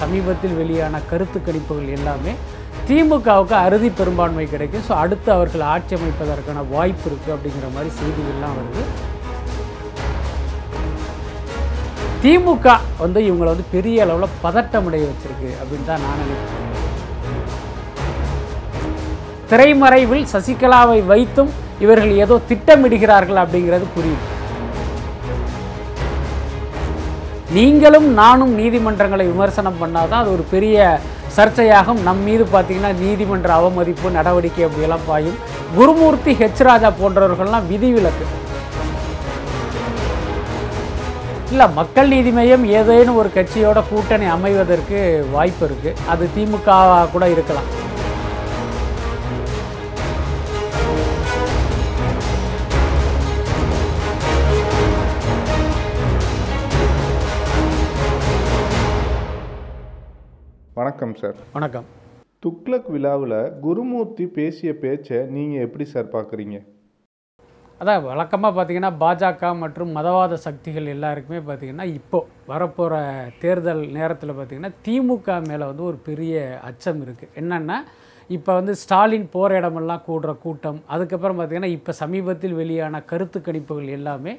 சமீபத்தில் வெளியான கருத்து கணிப்புகள் எல்லாமே திமுகவுக்கு அறுதி பெரும்பான்மை கிடைக்கும். ஸோ அடுத்து அவர்கள் ஆட்சி அமைப்பதற்கான வாய்ப்பு இருக்குது அப்படிங்கிற மாதிரி செய்திகள்லாம் வருது. திமுக வந்து இவங்களை வந்து பெரிய அளவில் பதட்டமடைய வச்சிருக்கு அப்படின்னு தான் நான் நினைக்கிறேன். திரைமறைவில் சசிகலாவை வைத்தும் இவர்கள் ஏதோ திட்டமிடுகிறார்கள் அப்படிங்கிறது புரியுது. நீங்களும் நானும் நீதிமன்றங்களை விமர்சனம் பண்ணாதான் அது ஒரு பெரிய சர்ச்சையாகும். நம் மீது பார்த்தீங்கன்னா நீதிமன்ற அவமதிப்பு நடவடிக்கை அப்படியெல்லாம் பாயும். குருமூர்த்தி ஹெச் ராஜா போன்றவர்கள்லாம் விதிவிலக்கு. இல்லை மக்கள் நீதி மையம் ஏதேனும் ஒரு கட்சியோட கூட்டணி அமைவதற்கு வாய்ப்பு இருக்குது அது திமுக கூட இருக்கலாம். வணக்கம் சார் வணக்கம். துக்ளக் விழாவில் குருமூர்த்தி பேசிய பேச்சை நீங்கள் எப்படி சார் பார்க்குறீங்க அதான் வழக்கமாக பார்த்தீங்கன்னா பாஜக மற்றும் மதவாத சக்திகள் எல்லாருக்குமே பார்த்தீங்கன்னா இப்போ வரப்போகிற தேர்தல் நேரத்தில் பார்த்தீங்கன்னா திமுக மேலே வந்து ஒரு பெரிய அச்சம் இருக்குது என்னென்னா இப்போ வந்து ஸ்டாலின் போகிற இடமெல்லாம் கூடுற கூட்டம் அதுக்கப்புறம் பார்த்தீங்கன்னா இப்போ சமீபத்தில் வெளியான கருத்து கணிப்புகள் எல்லாமே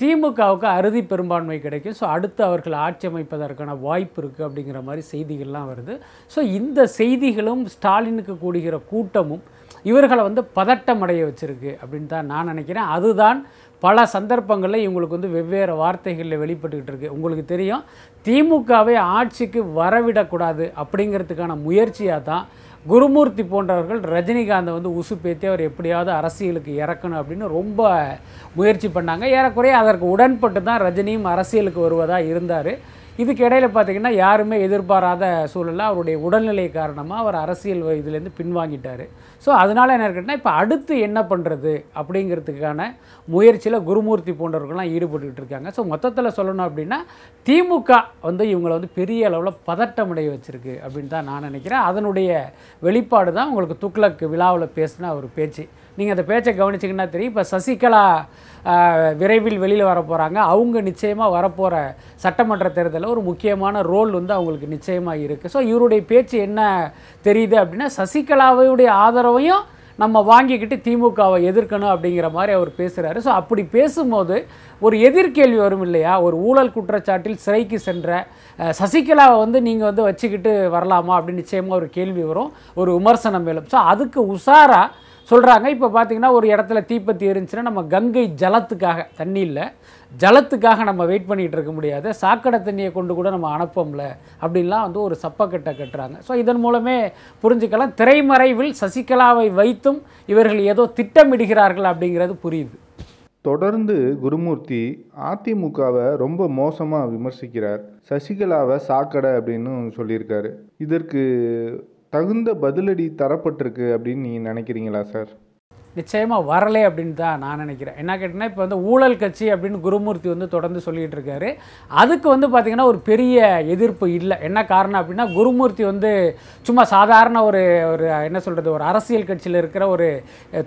திமுகவுக்கு அறுதி பெரும்பான்மை கிடைக்கும். ஸோ அடுத்து அவர்கள் ஆட்சி அமைப்பதற்கான வாய்ப்பு இருக்குது அப்படிங்கிற மாதிரி செய்திகள்லாம் வருது. ஸோ இந்த செய்திகளும் ஸ்டாலினுக்கு கூடுகிற கூட்டமும் இவர்களை வந்து பதட்டம் அடைய வச்சுருக்கு அப்படின்னு தான் நான் நினைக்கிறேன். அதுதான் பல சந்தர்ப்பங்களில் இவங்களுக்கு வந்து வெவ்வேறு வார்த்தைகளில் வெளிப்பட்டுக்கிட்டு இருக்குது உங்களுக்கு தெரியும் திமுகவை ஆட்சிக்கு வரவிடக்கூடாது அப்படிங்கிறதுக்கான முயற்சியாக தான் குருமூர்த்தி போன்றவர்கள் ரஜினிகாந்தை வந்து உசுப்பேத்தி அவர் எப்படியாவது அரசியலுக்கு இறக்கணும் அப்படின்னு ரொம்ப முயற்சி பண்ணாங்க. ஏறக்குறைய அதற்கு உடன்பட்டு தான் ரஜினியும் அரசியலுக்கு வருவதாக இருந்தார். இதுக்கு இடையில் பார்த்தீங்கன்னா யாருமே எதிர்பாராத சூழலில் அவருடைய உடல்நிலை காரணமாக அவர் அரசியல் இதுலேருந்து பின்வாங்கிட்டார். ஸோ அதனால் என்ன இருக்குன்னா இப்போ அடுத்து என்ன பண்ணுறது அப்படிங்கிறதுக்கான முயற்சியில் குருமூர்த்தி போன்றவர்கள்லாம் ஈடுபட்டுக்கிட்டு இருக்காங்க. ஸோ மொத்தத்தில் சொல்லணும் அப்படின்னா திமுக வந்து இவங்களை வந்து பெரிய அளவில் பதட்டமடைய வச்சுருக்கு அப்படின்னு தான் நான் நினைக்கிறேன். அதனுடைய வெளிப்பாடு தான் உங்களுக்கு துக்ளக் விழாவில் பேசின ஒரு பேச்சு. நீங்கள் அந்த பேச்சை கவனிச்சிங்கன்னா தெரியும். இப்போ சசிகலா விரைவில் வெளியில் வர போகிறாங்க அவங்க நிச்சயமாக வரப்போகிற சட்டமன்ற தேர்தலில் ஒரு முக்கியமான ரோல் வந்து அவங்களுக்கு நிச்சயமாக இருக்குது ஸோ இவருடைய பேச்சு என்ன தெரியுது அப்படின்னா சசிகலாவுடைய ஆதரவையும் நம்ம வாங்கிக்கிட்டு திமுகவை எதிர்க்கணும் அப்படிங்கிற மாதிரி அவர் பேசுகிறாரு ஸோ அப்படி பேசும்போது ஒரு எதிர்கேள்வி வரும் இல்லையா? ஒரு ஊழல் குற்றச்சாட்டில் சிறைக்கு சென்ற சசிகலாவை வந்து நீங்கள் வந்து வச்சுக்கிட்டு வரலாமா? அப்படின்னு நிச்சயமாக ஒரு கேள்வி வரும். ஒரு விமர்சனம் மேலும் ஸோ அதுக்கு உஷாராக சொல்கிறாங்க இப்போ பார்த்தீங்கன்னா ஒரு இடத்துல தீப்பத்தி எரிஞ்சுன்னா நம்ம கங்கை ஜலத்துக்காக தண்ணி இல்லை ஜலத்துக்காக நம்ம வெயிட் பண்ணிகிட்டு இருக்க முடியாது. சாக்கடை தண்ணியை கொண்டு கூட நம்ம அனுப்போம்ல அப்படின்லாம் வந்து ஒரு சப்பக்கட்டை கட்டுறாங்க. ஸோ இதன் மூலமே புரிஞ்சுக்கலாம். திரைமறைவில் சசிகலாவை வைத்தும் இவர்கள் ஏதோ திட்டமிடுகிறார்கள் அப்படிங்கிறது புரியுது. தொடர்ந்து குருமூர்த்தி அதிமுகவை ரொம்ப மோசமாக விமர்சிக்கிறார். சசிகலாவை சாக்கடை அப்படின்னு சொல்லியிருக்காரு. இதற்கு தகுந்த பதிலடி தரப்பட்டிருக்கு அப்படின்னு நீங்கள் நினைக்கிறீங்களா சார்? நிச்சயமாக வரலை அப்படின்னு தான் நான் நினைக்கிறேன். என்ன கேட்டிங்கன்னா இப்போ வந்து ஊழல் கட்சி அப்படின்னு குருமூர்த்தி வந்து தொடர்ந்து சொல்லிகிட்டு இருக்காரு. அதுக்கு வந்து பார்த்திங்கன்னா ஒரு பெரிய எதிர்ப்பு இல்லை. என்ன காரணம் அப்படின்னா குருமூர்த்தி வந்து சும்மா சாதாரண ஒரு ஒரு என்ன சொல்கிறது ஒரு அரசியல் கட்சியில் இருக்கிற ஒரு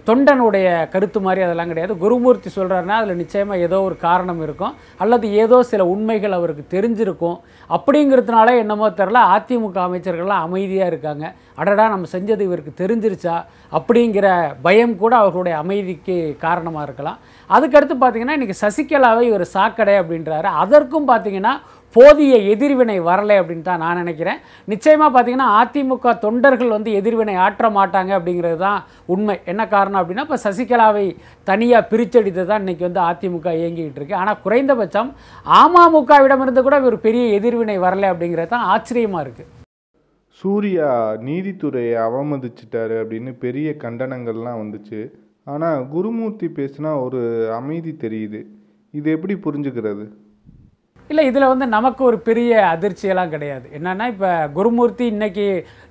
தொண்டனுடைய கருத்து மாதிரி அதெல்லாம் கிடையாது. குருமூர்த்தி சொல்கிறாருன்னா அதில் நிச்சயமாக ஏதோ ஒரு காரணம் இருக்கும். அல்லது ஏதோ சில உண்மைகள் அவருக்கு தெரிஞ்சிருக்கும். அப்படிங்கிறதுனால என்னமோ தெரில அதிமுக அமைச்சர்கள்லாம் அமைதியாக இருக்காங்க. அடடா நம்ம செஞ்சது இவருக்கு தெரிஞ்சிருச்சா? அப்படிங்கிற பயம் கூட அவர்களுடைய அமைதிக்கு காரணமாக இருக்கலாம். அதுக்கடுத்து பார்த்தீங்கன்னா இன்றைக்கி சசிகலாவை இவர் சாக்கடை அப்படின்றாரு. அதற்கும் பார்த்தீங்கன்னா போதிய எதிர்வினை வரலை அப்படின்னு தான் நான் நினைக்கிறேன். நிச்சயமாக பார்த்தீங்கன்னா அதிமுக தொண்டர்கள் வந்து எதிர்வினை ஆற்ற மாட்டாங்க அப்படிங்கிறது தான் உண்மை. என்ன காரணம் அப்படின்னா இப்போ சசிகலாவை தனியாக பிரிச்சடித்து தான் இன்றைக்கி வந்து அதிமுக இயங்கிக்கிட்டு இருக்கு. ஆனால் குறைந்தபட்சம் அமமுகவிடமிருந்து கூட ஒரு பெரிய எதிர்வினை வரலை அப்படிங்கிறது தான் ஆச்சரியமாக இருக்குது சூர்யா நீதித்துறையை அவமதிச்சிட்டாரு அப்படின்னு பெரிய கண்டனங்கள்லாம் வந்துச்சு. ஆனால் குருமூர்த்தி பேசினா ஒரு அமைதி தெரியுது. இது எப்படி புரிஞ்சுக்கிறது? இல்லை இதில் வந்து நமக்கு ஒரு பெரிய அதிர்ச்சியெல்லாம் கிடையாது. என்னென்னா இப்போ குருமூர்த்தி இன்றைக்கி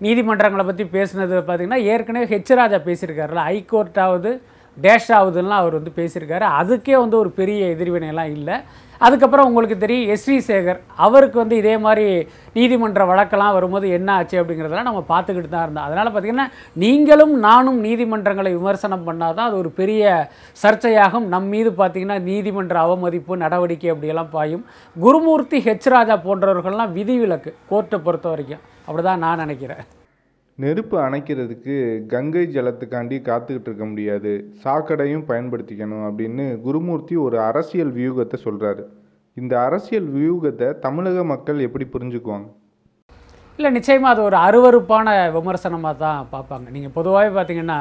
நீதிமன்றங்களை பற்றி பேசுனது பார்த்திங்கன்னா ஏற்கனவே ஹெச் ராஜா பேசியிருக்காருல ஹைகோர்ட்டாவது டேஷ் ஆகுதுன்னா அவர் வந்து பேசியிருக்காரு. அதுக்கே வந்து ஒரு பெரிய எதிர்வினையெல்லாம் இல்லை. அதுக்கப்புறம் உங்களுக்கு தெரியும் எஸ்வி சேகர் அவருக்கு வந்து இதே மாதிரி நீதிமன்ற வழக்கெல்லாம் வரும்போது என்ன ஆச்சு அப்படிங்கிறதெல்லாம் நம்ம பார்த்துக்கிட்டு தான் இருந்தோம். அதனால் பார்த்திங்கன்னா நீங்களும் நானும் நீதிமன்றங்களை விமர்சனம் பண்ணால் தான் அது ஒரு பெரிய சர்ச்சையாகும். நம் மீது பார்த்திங்கன்னா நீதிமன்ற அவமதிப்பு நடவடிக்கை அப்படியெல்லாம் பாயும். குருமூர்த்தி ஹெச் ராஜா போன்றவர்கள்லாம் விதிவிலக்கு கோர்ட்டை பொறுத்த வரைக்கும். அப்படி தான் நான் நினைக்கிறேன். நெருப்பு அணைக்கிறதுக்கு கங்கை ஜலத்துக்காண்டி காத்துக்கிட்டு இருக்க முடியாது. சாக்கடையும் பயன்படுத்திக்கணும் அப்படின்னு குருமூர்த்தி ஒரு அரசியல் வியூகத்தை சொல்கிறாரு இந்த அரசியல் வியூகத்தை தமிழக மக்கள் எப்படி புரிஞ்சுக்குவாங்க? இல்லை நிச்சயமாக அது ஒரு அருவருப்பான விமர்சனமாக தான் பார்ப்பாங்க. நீங்கள் பொதுவாகவே பார்த்தீங்கன்னா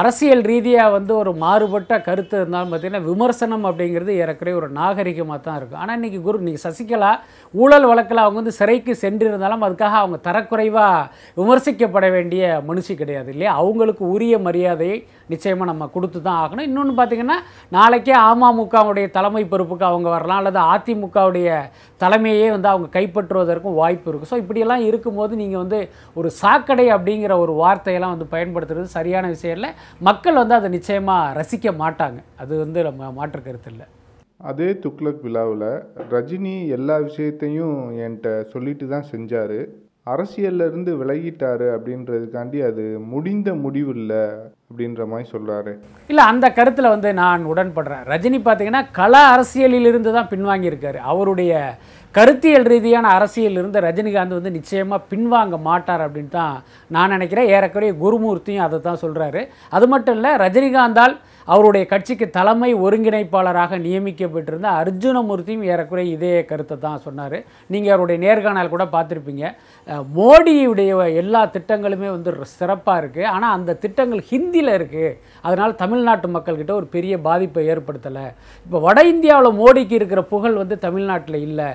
அரசியல் ரீதியாக வந்து ஒரு மாறுபட்ட கருத்து இருந்தாலும் பார்த்தீங்கன்னா விமர்சனம் அப்படிங்கிறது ஏறக்குறைய ஒரு நாகரிகமாக தான் இருக்கும். ஆனால் இன்றைக்கி குரு நீங்கள் சசிகலா ஊழல் வழக்கில் அவங்க வந்து சிறைக்கு சென்றிருந்தாலும் அதுக்காக அவங்க தரக்குறைவாக விமர்சிக்கப்பட வேண்டிய மனுஷி கிடையாது இல்லையா? அவங்களுக்கு உரிய மரியாதையை நிச்சயமாக நம்ம கொடுத்து தான் ஆகணும். இன்னொன்று பார்த்திங்கன்னா நாளைக்கே அமமுகவுடைய தலைமை பொறுப்புக்கு அவங்க வரலாம் அல்லது அதிமுகவுடைய தலைமையே வந்து அவங்க கைப்பற்றுவதற்கும் வாய்ப்பு இருக்குது ஸோ இப்படியெல்லாம் இருக்கும்போது நீங்கள் வந்து ஒரு சாக்கடை அப்படிங்கிற ஒரு வார்த்தையெல்லாம் வந்து பயன்படுத்துறது சரியான விஷயம் இல்லை. மக்கள் வந்து அதை நிச்சயமாக ரசிக்க மாட்டாங்க. அது வந்து நம்ம மாற்று கருத்து இல்லை அதே துக்ளக் விழாவில் ரஜினி எல்லா விஷயத்தையும் என்கிட்ட சொல்லிட்டு தான் செஞ்சார். அரசியல்லிருந்து விலகிட்டாரு அப்படின்றதுக்காண்டி அது முடிந்த முடிவு இல்லை அப்படின்ற மாதிரி சொல்கிறாரு இல்லை அந்த கருத்தில் வந்து நான் உடன்படுறேன். ரஜினி பார்த்தீங்கன்னா கல அரசியலிலிருந்து தான் பின்வாங்கியிருக்காரு. அவருடைய கருத்தியல் ரீதியான அரசியல் இருந்து ரஜினிகாந்த் வந்து நிச்சயமாக பின்வாங்க மாட்டார் அப்படின்னு தான் நான் நினைக்கிறேன். ஏறக்குறைய குருமூர்த்தியும் அதை தான் சொல்கிறாரு அது மட்டும் இல்லை ரஜினிகாந்தால் அவருடைய கட்சிக்கு தலைமை ஒருங்கிணைப்பாளராக நியமிக்கப்பட்டிருந்த அர்ஜுனமூர்த்தியும் ஏறக்குறைய இதே கருத்தை தான் சொன்னார். நீங்கள் அவருடைய நேர்காணல் கூட பார்த்துருப்பீங்க. மோடியுடைய எல்லா திட்டங்களுமே வந்து சிறப்பாக இருக்குது ஆனால் அந்த திட்டங்கள் ஹிந்தியில் இருக்குது அதனால் தமிழ்நாட்டு மக்கள்கிட்ட ஒரு பெரிய பாதிப்பை ஏற்படுத்தலை. இப்போ வட இந்தியாவில் மோடிக்கு இருக்கிற புகழ் வந்து தமிழ்நாட்டில் இல்லை.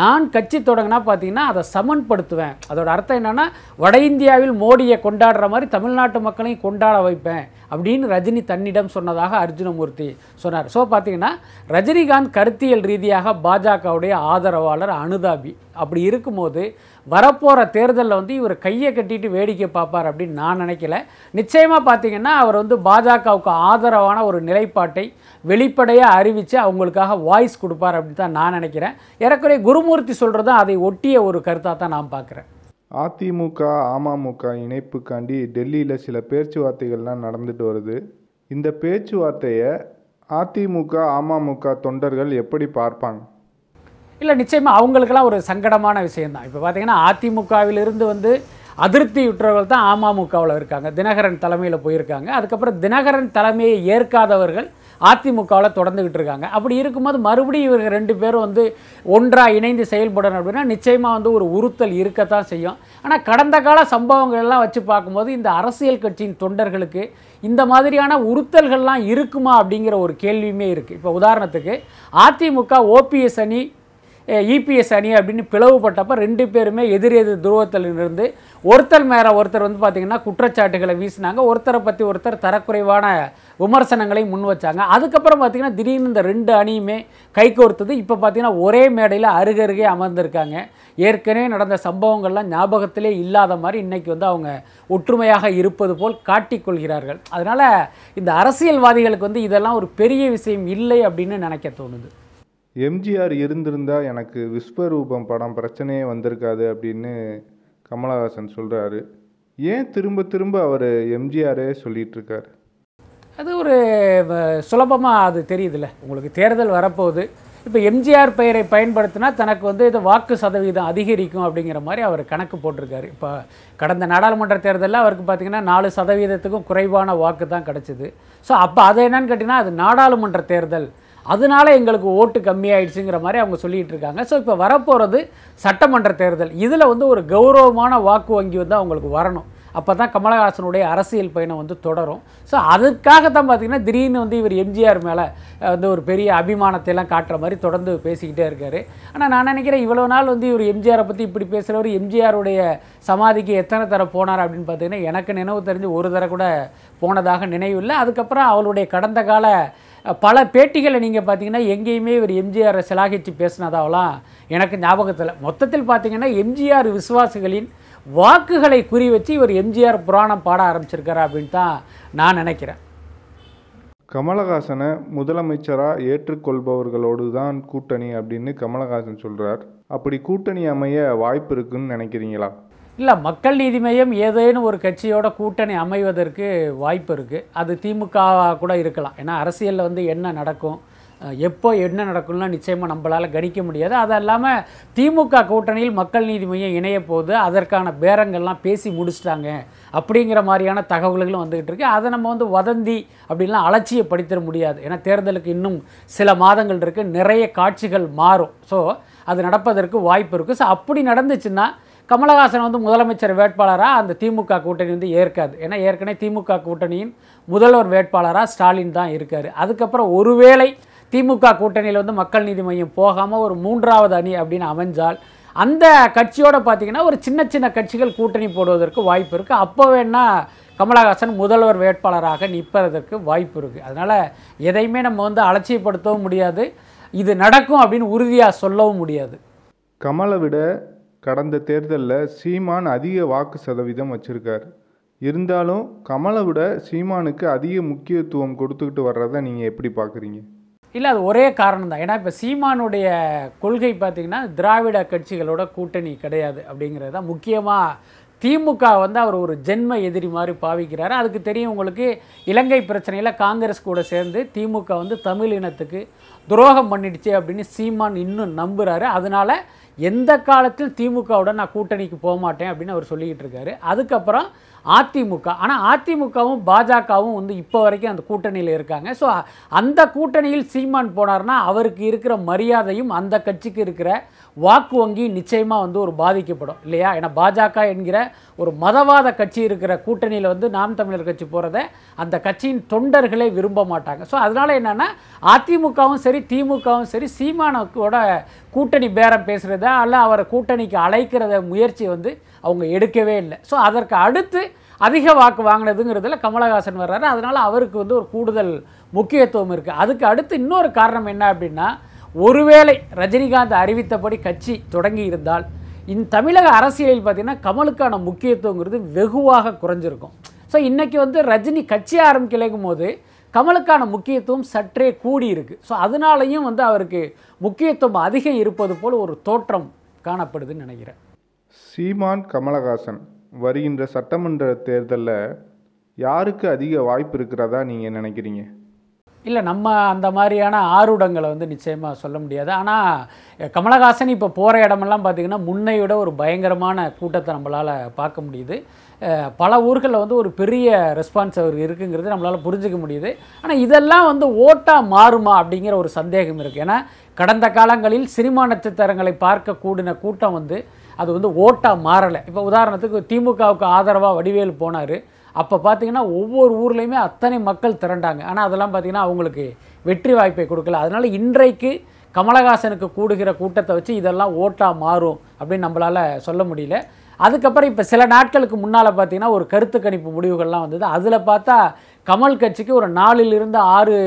நான் கட்சி தொடங்கினா பார்த்தீங்கன்னா அதை சமன்படுத்துவேன். அதோட அர்த்தம் என்னென்னா வட இந்தியாவில் மோடியை கொண்டாடுற மாதிரி தமிழ்நாட்டு மக்களையும் கொண்டாட வைப்பேன் அப்படின்னு ரஜினி தன்னிடம் சொன்னதாக அர்ஜுனமூர்த்தி சொன்னார். ஸோ பார்த்தீங்கன்னா ரஜினிகாந்த் கருத்தியல் ரீதியாக பாஜகவுடைய ஆதரவாளர் அனுதாபி அப்படி இருக்கும்போது வரப்போகிற தேர்தலில் வந்து இவர் கையை கட்டிட்டு வேடிக்கை பார்ப்பார் அப்படின்னு நான் நினைக்கல. நிச்சயமாக பார்த்தீங்கன்னா அவர் வந்து பாஜகவுக்கு ஆதரவான ஒரு நிலைப்பாட்டை வெளிப்படையாக அறிவித்து அவங்களுக்காக வாய்ஸ் கொடுப்பார் அப்படின்னு தான் நான் நினைக்கிறேன். ஏறக்குறைய குருமூர்த்தி சொல்கிறதும் அதை ஒட்டிய ஒரு கருத்தாக தான் நான் பார்க்குறேன். அதிமுக அமமுக இணைப்புக்காண்டி டெல்லியில் சில பேச்சுவார்த்தைகள்லாம் நடந்துட்டு வருது. இந்த பேச்சுவார்த்தையை அதிமுக அமமுக தொண்டர்கள் எப்படி பார்ப்பாங்க? இல்லை நிச்சயமாக அவங்களுக்கெல்லாம் ஒரு சங்கடமான விஷயம்தான். இப்போ பார்த்தீங்கன்னா அதிமுகவிலிருந்து வந்து அதிருப்தி விட்டுறவர்கள் தான் அமமுகவில் இருக்காங்க. தினகரன் தலைமையில் போயிருக்காங்க. அதுக்கப்புறம் தினகரன் தலைமையை ஏற்காதவர்கள் அதிமுகவில் தொடர்ந்துக்கிட்டு இருக்காங்க. அப்படி இருக்கும்போது மறுபடியும் இவங்க ரெண்டு பேரும் வந்து ஒன்றாக இணைந்து செயல்படணும் அப்படின்னா நிச்சயமாக வந்து ஒரு உறுத்தல் இருக்கத்தான் செய்யும். ஆனால் கடந்த கால சம்பவங்கள் எல்லாம் வச்சு பார்க்கும்போது இந்த அரசியல் கட்சியின் தொண்டர்களுக்கு இந்த மாதிரியான உறுத்தல்கள்லாம் இருக்குமா அப்படிங்கிற ஒரு கேள்வியுமே இருக்குது இப்போ உதாரணத்துக்கு அதிமுக ஓபிஎஸ் அணி இபிஎஸ் அணி அப்படின்னு பிளவுபட்டப்ப ரெண்டு பேருமே எதிர் எதிர் துருவத்தில் இருந்து ஒருத்தர் மேலே ஒருத்தர் வந்து பார்த்திங்கன்னா குற்றச்சாட்டுகளை வீசினாங்க. ஒருத்தரை பற்றி ஒருத்தர் தரக்குறைவான விமர்சனங்களை முன் வச்சாங்க. அதுக்கப்புறம் பார்த்திங்கன்னா திடீர்னு இந்த ரெண்டு அணியுமே கைகோர்த்தது இப்போ பார்த்திங்கன்னா ஒரே மேடையில் அருகருகே அமர்ந்திருக்காங்க. ஏற்கனவே நடந்த சம்பவங்கள்லாம் ஞாபகத்திலே இல்லாத மாதிரி இன்னைக்கு வந்து அவங்க ஒற்றுமையாக இருப்பது போல் காட்டிக்கொள்கிறார்கள். அதனால் இந்த அரசியல்வாதிகளுக்கு வந்து இதெல்லாம் ஒரு பெரிய விஷயம் இல்லை அப்படின்னு நினைக்க தோணுது. எம்ஜிஆர் இருந்திருந்தால் எனக்கு விஸ்வரூபம் படம் பிரச்சனையே வந்திருக்காது அப்படின்னு கமலஹாசன் சொல்கிறாரு ஏன் திரும்ப திரும்ப அவர் எம்ஜிஆரே சொல்லிகிட்ருக்கார் அது ஒரு சுலபமாக அது தெரியுதுல்ல. உங்களுக்கு தேர்தல் வரப்போகுது. இப்போ எம்ஜிஆர் பெயரை பயன்படுத்தினா தனக்கு வந்து இது வாக்கு சதவீதம் அதிகரிக்கும் அப்படிங்கிற மாதிரி அவர் கணக்கு போட்டிருக்காரு. இப்போ கடந்த நாடாளுமன்ற தேர்தலில் அவருக்கு பார்த்தீங்கன்னா நாலு சதவீதத்துக்கும் குறைவான வாக்கு தான் கிடச்சிது. ஸோ அப்போ அது என்னன்னு கேட்டிங்கன்னா அது நாடாளுமன்ற தேர்தல். அதனால எங்களுக்கு ஓட்டு கம்மியாயிடுச்சுங்கிற மாதிரி அவங்க சொல்லிட்டு இருக்காங்க ஸோ இப்போ வரப்போகிறது சட்டமன்ற தேர்தல். இதில் வந்து ஒரு கௌரவமான வாக்கு வங்கி வந்து அவங்களுக்கு வரணும். அப்போ தான் கமலஹாசனுடைய அரசியல் பயணம் வந்து தொடரும். ஸோ அதுக்காக தான் பார்த்தீங்கன்னா திடீர்னு வந்து இவர் எம்ஜிஆர் மேலே வந்து ஒரு பெரிய அபிமானத்தை எல்லாம் காட்டுற மாதிரி தொடர்ந்து பேசிக்கிட்டே இருக்காரு. ஆனால் நான் நினைக்கிறேன் இவ்வளோ நாள் வந்து இவர் எம்ஜிஆரை பற்றி இப்படி பேசுகிறவர் எம்ஜிஆருடைய சமாதிக்கு எத்தனை தர போனார் அப்படின்னு பார்த்தீங்கன்னா எனக்கு நினைவு தெரிஞ்சு ஒரு தர கூட போனதாக நினைவு இல்லை. அதுக்கப்புறம் அவளுடைய கடந்த கால பல பேட்டிகளை நீங்கள் பார்த்தீங்கன்னா எங்கேயுமே இவர் எம்ஜிஆரை சிலாகிச்சு பேசினதாவெல்லாம் எனக்கு ஞாபகத்தில் மொத்தத்தில் பார்த்தீங்கன்னா எம்ஜிஆர் விசுவாசிகளின் வாக்குகளை குறி வச்சு இவர் எம்ஜிஆர் புராணம் பாட ஆரம்பிச்சிருக்காரு அப்படின்னு தான் நான் நினைக்கிறேன். கமலஹாசனை முதலமைச்சராக ஏற்றுக்கொள்பவர்களோடு தான் கூட்டணி அப்படின்னு கமலஹாசன் சொல்கிறார் அப்படி கூட்டணி அமைய வாய்ப்பு இருக்குன்னு நினைக்கிறீங்களா? இல்லை மக்கள் நீதி மையம் ஏதேனும் ஒரு கட்சியோட கூட்டணி அமைவதற்கு வாய்ப்பு இருக்குது அது திமுக கூட இருக்கலாம். ஏன்னா அரசியலில் வந்து என்ன நடக்கும் எப்போ என்ன நடக்கும்னா நிச்சயமாக நம்மளால் கணிக்க முடியாது. அது இல்லாமல் திமுக கூட்டணியில் மக்கள் நீதி மையம் இணைய போது அதற்கான பேரங்கள்லாம் பேசி முடிச்சிட்டாங்க அப்படிங்கிற மாதிரியான தகவல்களும் வந்துக்கிட்டு இருக்கு. அதை நம்ம வந்து வதந்தி அப்படின்லாம் அலட்சியப்படுத்திட முடியாது. ஏன்னா தேர்தலுக்கு இன்னும் சில மாதங்கள் இருக்குது நிறைய காட்சிகள் மாறும். ஸோ அது நடப்பதற்கு வாய்ப்பு இருக்குது ஸோ அப்படி நடந்துச்சுன்னா கமலஹாசன் வந்து முதலமைச்சர் வேட்பாளராக அந்த திமுக கூட்டணி வந்து ஏற்காது. ஏன்னா ஏற்கனவே திமுக கூட்டணியின் முதல்வர் வேட்பாளராக ஸ்டாலின் தான் இருக்கார். அதுக்கப்புறம் ஒருவேளை திமுக கூட்டணியில் வந்து மக்கள் நீதி மையம் போகாமல் ஒரு மூன்றாவது அணி அப்படின்னு அமைஞ்சால் அந்த கட்சியோட பார்த்தீங்கன்னா ஒரு சின்ன சின்ன கட்சிகள் கூட்டணி போடுவதற்கு வாய்ப்பு இருக்குது அப்போ வேணால் கமலஹாசன் முதல்வர் வேட்பாளராக நிற்பதற்கு வாய்ப்பு இருக்குது அதனால் எதையுமே நம்ம வந்து அலட்சியப்படுத்தவும் முடியாது. இது நடக்கும் அப்படின்னு உறுதியாக சொல்லவும் முடியாது. கமலை விட கடந்த தேர்தலில் சீமான் அதிக வாக்கு சதவீதம் வச்சுருக்கார். இருந்தாலும் கமலை விட சீமானுக்கு அதிக முக்கியத்துவம் கொடுத்துக்கிட்டு வர்றதை நீங்கள் எப்படி பார்க்குறீங்க இல்லை அது ஒரே காரணம் தான் ஏன்னா இப்போ சீமானுடைய கொள்கை பார்த்திங்கன்னா திராவிட கட்சிகளோட கூட்டணி கிடையாது அப்படிங்கிறது தான் முக்கியமாக திமுக வந்து அவர் ஒரு ஜென்ம எதிரி மாதிரி பாவிக்கிறாரு. அதுக்கு தெரியும் உங்களுக்கு இலங்கை பிரச்சனையில் காங்கிரஸ் கூட சேர்ந்து திமுக வந்து தமிழ் இனத்துக்கு துரோகம் பண்ணிடுச்சு அப்படின்னு சீமான் இன்னும் நம்புகிறாரு அதனால் எந்த காலத்தில் திமுகவுடன் நான் கூட்டணிக்கு போக மாட்டேன் அப்படின்னு அவர் சொல்லிக்கிட்டு இருக்காரு. அதுக்கப்புறம் அதிமுக. ஆனால் அதிமுகவும் பாஜகவும் வந்து இப்போ வரைக்கும் அந்த கூட்டணியில் இருக்காங்க. ஸோ அந்த கூட்டணியில் சீமான் போனார்னா அவருக்கு இருக்கிற மரியாதையும் அந்த கட்சிக்கு இருக்கிற வாக்கு வங்கி நிச்சயமாக வந்து ஒரு பாதிக்கப்படும் இல்லையா? ஏன்னா பாஜக என்கிற ஒரு மதவாத கட்சி இருக்கிற கூட்டணியில் வந்து நாம் தமிழர் கட்சி போகிறத அந்த கட்சியின் தொண்டர்களே விரும்ப மாட்டாங்க. ஸோ அதனால் என்னென்னா அதிமுகவும் சரி திமுகவும் சரி சீமானோட கூட்டணி பேரம் பேசுகிறதா அல்ல அவரை கூட்டணிக்கு அழைக்கிறத முயற்சி வந்து அவங்க எடுக்கவே இல்லை. ஸோ அதற்கு அடுத்து அதிக வாக்கு வாங்கினதுங்கிறதுல கமலஹாசன் வர்றாரு. அதனால் அவருக்கு வந்து ஒரு கூடுதல் முக்கியத்துவம் இருக்குது அதுக்கு அடுத்து இன்னொரு காரணம் என்ன அப்படின்னா ஒருவேளை ரஜினிகாந்த் அறிவித்தபடி கட்சி தொடங்கி இருந்தால் இந்த தமிழக அரசியலில் பார்த்திங்கன்னா கமலுக்கான முக்கியத்துவங்கிறது வெகுவாக குறைஞ்சிருக்கும். ஸோ இன்றைக்கி வந்து ரஜினி கட்சி ஆரம்பிக்கலைங்கும் போது கமலுக்கான முக்கியத்துவம் சற்றே கூடி இருக்கு. ஸோ அதனாலையும் வந்து அவருக்கு முக்கியத்துவம் அதிகம் இருப்பது போல் ஒரு தோற்றம் காணப்படுதுன்னு நினைக்கிறேன். சீமான் கமலஹாசன் வருகின்ற சட்டமன்ற தேர்தலில் யாருக்கு அதிக வாய்ப்பு இருக்கிறதா நீங்கள் நினைக்கிறீங்க? இல்லை நம்ம அந்த மாதிரியான ஆரூடங்களை வந்து நிச்சயமாக சொல்ல முடியாது. ஆனால் கமலஹாசன் இப்போ போகிற இடமெல்லாம் பார்த்திங்கன்னா முன்னை விட ஒரு பயங்கரமான கூட்டத்தை நம்மளால் பார்க்க முடியுது. பல ஊர்களில் வந்து ஒரு பெரிய ரெஸ்பான்ஸ் அவர் இருக்குங்கிறது நம்மளால் புரிஞ்சுக்க முடியுது. ஆனால் இதெல்லாம் வந்து ஓட்டாக மாறுமா அப்படிங்கிற ஒரு சந்தேகம் இருக்குது ஏன்னா கடந்த காலங்களில் சினிமா நட்சத்திரங்களை பார்க்க கூடின கூட்டம் வந்து அது வந்து ஓட்டாக மாறலை. இப்போ உதாரணத்துக்கு திமுகவுக்கு ஆதரவாக வடிவேல் போனார். அப்போ பார்த்தீங்கன்னா ஒவ்வொரு ஊர்லேயுமே அத்தனை மக்கள் திரண்டாங்க. ஆனால் அதெல்லாம் பார்த்தீங்கன்னா அவங்களுக்கு வெற்றி வாய்ப்பை கொடுக்கல. அதனால் இன்றைக்கு கமலஹாசனுக்கு கூடுகிற கூட்டத்தை வச்சு இதெல்லாம் ஓட்டாக மாறும் அப்படின்னு நம்மளால் சொல்ல முடியல. அதுக்கப்புறம் இப்போ சில நாட்களுக்கு முன்னால் பார்த்தீங்கன்னா ஒரு கருத்து கணிப்பு முடிவுகள்லாம் வந்தது. அதில் பார்த்தா கமல் கட்சிக்கு ஒரு நாலிலிருந்து ஆறு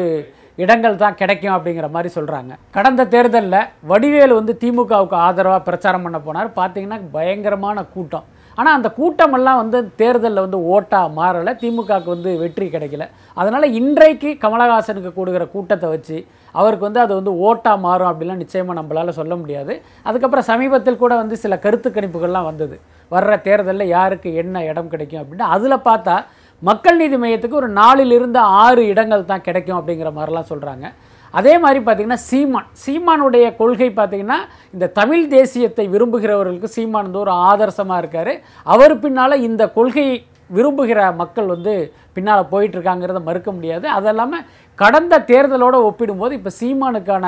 இடங்கள் தான் கிடைக்கும் அப்படிங்கிற மாதிரி சொல்கிறாங்க கடந்த தேர்தலில் வடிவேலு வந்து திமுகவுக்கு ஆதரவாக பிரச்சாரம் பண்ண போனார். பார்த்தீங்கன்னா பயங்கரமான கூட்டம். ஆனால் அந்த கூட்டமெல்லாம் வந்து தேர்தலில் வந்து ஓட்டாக மாறலை. திமுகவுக்கு வந்து வெற்றி கிடைக்கல. அதனால் இன்றைக்கு கமலஹாசனுக்கு கூடுகிற கூட்டத்தை வச்சு அவருக்கு வந்து அது வந்து ஓட்டாக மாறும் அப்படிலாம் நிச்சயமாக நம்மளால் சொல்ல முடியாது. அதுக்கப்புறம் சமீபத்தில் கூட வந்து சில கருத்து கணிப்புகள்லாம் வந்தது. வர்ற தேர்தலில் யாருக்கு என்ன இடம் கிடைக்கும் அப்படின்னு அதில் பார்த்தா மக்கள் நீதி மையத்துக்கு ஒரு நாலிலிருந்து ஆறு இடங்கள் தான் கிடைக்கும் அப்படிங்கிற மாதிரிலாம் சொல்கிறாங்க அதே மாதிரி பார்த்திங்கன்னா சீமான் சீமானுடைய கொள்கை பார்த்திங்கன்னா இந்த தமிழ் தேசியத்தை விரும்புகிறவர்களுக்கு சீமான் வந்து ஒரு ஆதர்சமாக இருக்கார். அவர் பின்னால் இந்த கொள்கையை விரும்புகிற மக்கள் வந்து பின்னால் போயிட்டுருக்காங்கிறத மறுக்க முடியாது. அது இல்லாமல் கடந்த தேர்தலோடு ஒப்பிடும்போது இப்போ சீமானுக்கான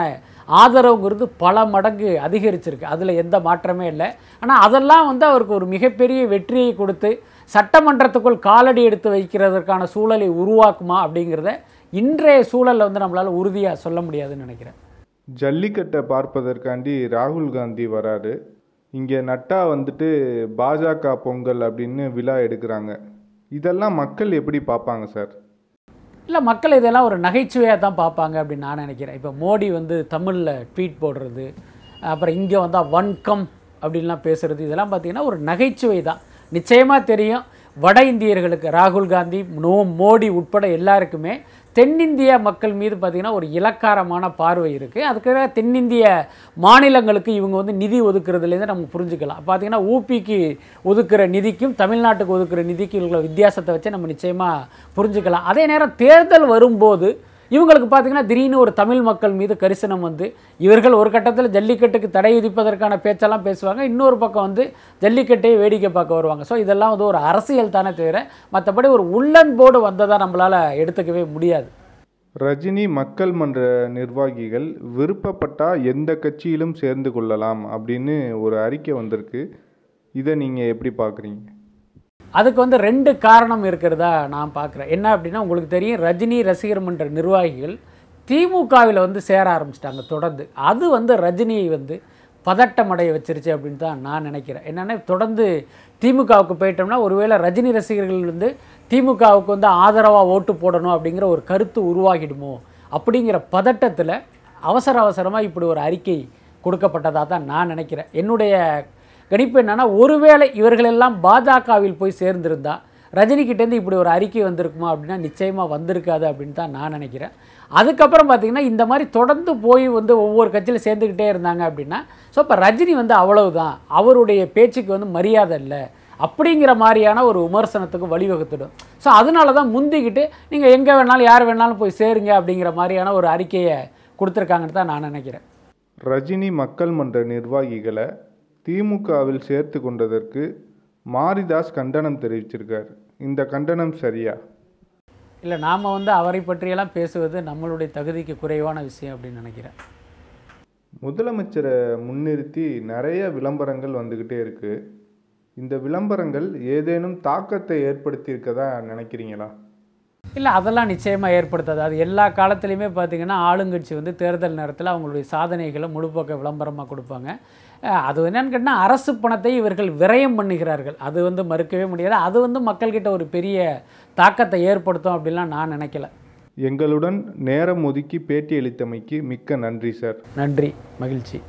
ஆதரவுங்கிறது பல மடங்கு அதிகரிச்சிருக்கு. அதில் எந்த மாற்றமே இல்லை. ஆனால் அதெல்லாம் வந்து அவருக்கு ஒரு மிகப்பெரிய வெற்றியை கொடுத்து சட்டமன்றத்துக்குள் காலடி எடுத்து வைக்கிறதற்கான சூழலை உருவாக்குமா அப்படிங்கிறத இன்றைய சூழலில் வந்து நம்மளால் உறுதியாக சொல்ல முடியாதுன்னு நினைக்கிறேன். ஜல்லிக்கட்டை பார்ப்பதற்காண்டி ராகுல் காந்தி வராரு. இங்கே நட்டா வந்துட்டு பாஜக பொங்கல் அப்படின்னு விழா எடுக்கிறாங்க. இதெல்லாம் மக்கள் எப்படி பார்ப்பாங்க சார்? இல்லை மக்கள் இதெல்லாம் ஒரு நகைச்சுவையாக தான் பார்ப்பாங்க அப்படின்னு நான் நினைக்கிறேன். இப்போ மோடி வந்து தமிழில் ட்வீட் போடுறது அப்புறம் இங்கே வந்தால் வன்கம் அப்படின்லாம் பேசுகிறது இதெல்லாம் பார்த்திங்கன்னா ஒரு நகைச்சுவை தான். நிச்சயமாக தெரியும் வட இந்தியர்களுக்கு ராகுல் காந்தி நோ மோடி உட்பட எல்லாருக்குமே தென்னிந்திய மக்கள் மீது பார்த்திங்கன்னா ஒரு இலக்காரமான பார்வை இருக்குது அதுக்காக தென்னிந்திய மாநிலங்களுக்கு இவங்க வந்து நிதி ஒதுக்குறதுலேருந்து நம்ம புரிஞ்சுக்கலாம். பார்த்தீங்கன்னா ஊபிக்கு ஒதுக்குற நிதிக்கும் தமிழ்நாட்டுக்கு ஒதுக்குற நிதிக்கும் உள்ள வித்தியாசத்தை வச்சு நம்ம நிச்சயமாக புரிஞ்சுக்கலாம். அதே நேரம் தேர்தல் வரும்போது இவங்களுக்கு பார்த்தீங்கன்னா திடீர்னு ஒரு தமிழ் மக்கள் மீது கரிசனம் வந்து இவர்கள் ஒரு கட்டத்தில் ஜல்லிக்கட்டுக்கு தடை விதிப்பதற்கான பேச்செல்லாம் பேசுவாங்க இன்னொரு பக்கம் வந்து ஜல்லிக்கட்டை வேடிக்கை பார்க்க வருவாங்க. ஸோ இதெல்லாம் வந்து ஒரு அரசியல் தானே தவிர மற்றபடி ஒரு உள்ளன்போடு வந்ததாக நம்மளால் எடுத்துக்கவே முடியாது. ரஜினி மக்கள் மன்ற நிர்வாகிகள் விருப்பப்பட்டால் எந்த கட்சியிலும் சேர்ந்து கொள்ளலாம் அப்படின்னு ஒரு அறிக்கை வந்திருக்கு. இதை நீங்கள் எப்படி பார்க்குறீங்க அதுக்கு வந்து ரெண்டு காரணம் இருக்கிறதா நான் பார்க்குறேன். என்ன அப்படின்னா உங்களுக்கு தெரியும் ரஜினி ரசிகர் மன்ற நிர்வாகிகள் திமுகவில் வந்து சேர ஆரம்பிச்சிட்டாங்க தொடர்ந்து. அது வந்து ரஜினியை வந்து பதட்டம் அடைய வச்சிருச்சு அப்படின்னு தான் நான் நினைக்கிறேன். என்னென்னா தொடர்ந்து திமுகவுக்கு போயிட்டோம்னா ஒருவேளை ரஜினி ரசிகர்கள் வந்து திமுகவுக்கு வந்து ஆதரவாக ஓட்டு போடணும் அப்படிங்கிற ஒரு கருத்து உருவாகிடுமோ அப்படிங்கிற பதட்டத்தில் அவசர அவசரமாக இப்படி ஒரு அறிக்கை கொடுக்கப்பட்டதாக தான் நான் நினைக்கிறேன். என்னுடைய கணிப்பு என்னென்னா ஒருவேளை இவர்களெல்லாம் பாஜகவில் போய் சேர்ந்திருந்தா ரஜினிகிட்டேருந்து இப்படி ஒரு அறிக்கை வந்திருக்குமா அப்படின்னா நிச்சயமாக வந்திருக்காது அப்படின்னு தான் நான் நினைக்கிறேன். அதுக்கப்புறம் பார்த்திங்கன்னா இந்த மாதிரி தொடர்ந்து போய் வந்து ஒவ்வொரு கட்சியில் சேர்ந்துக்கிட்டே இருந்தாங்க அப்படின்னா ஸோ இப்போ ரஜினி வந்து அவ்வளவுதான். அவருடைய பேச்சுக்கு வந்து மரியாதை இல்லை. அப்படிங்கிற மாதிரியான ஒரு விமர்சனத்துக்கு வழிவகுத்துடும். ஸோ அதனால தான் முந்திக்கிட்டு நீங்கள் எங்கே வேணாலும் யார் வேணாலும் போய் சேருங்க அப்படிங்கிற மாதிரியான ஒரு அறிக்கையை கொடுத்துருக்காங்கன்னு தான் நான் நினைக்கிறேன். ரஜினி மக்கள் மன்ற நிர்வாகிகளை திமுகவில் சேர்த்து கொண்டதற்கு மாரிதாஸ் கண்டனம் தெரிவிச்சிருக்கார். இந்த கண்டனம் சரியா? இல்லை நாம் வந்து அவரை பற்றியெல்லாம் பேசுவது நம்மளுடைய தகுதிக்கு குறைவான விஷயம் அப்படின்னு நினைக்கிறேன். முதலமைச்சரை முன்னிறுத்தி நிறைய விளம்பரங்கள் வந்துக்கிட்டே இருக்கு. இந்த விளம்பரங்கள் ஏதேனும் தாக்கத்தை ஏற்படுத்தியிருக்கதா நினைக்கிறீங்களா? இல்லை அதெல்லாம் நிச்சயமாக ஏற்படுத்தாது. அது எல்லா காலத்துலேயுமே பார்த்தீங்கன்னா ஆளுங்கட்சி வந்து தேர்தல் நேரத்தில் அவங்களுடைய சாதனைகளை முழுப்பக்க விளம்பரமாக கொடுப்பாங்க. அது என்னன்னு கேட்டால் அரசு பணத்தை இவர்கள் விரயம் பண்ணுகிறார்கள். அது வந்து மறுக்கவே முடியாது. அது வந்து மக்கள்கிட்ட ஒரு பெரிய தாக்கத்தை ஏற்படுத்தும் அப்படிலாம் நான் நினைக்கல. எங்களுடன் நேரம் ஒதுக்கி பேட்டியளித்தமைக்கு மிக்க நன்றி சார். நன்றி. மகிழ்ச்சி.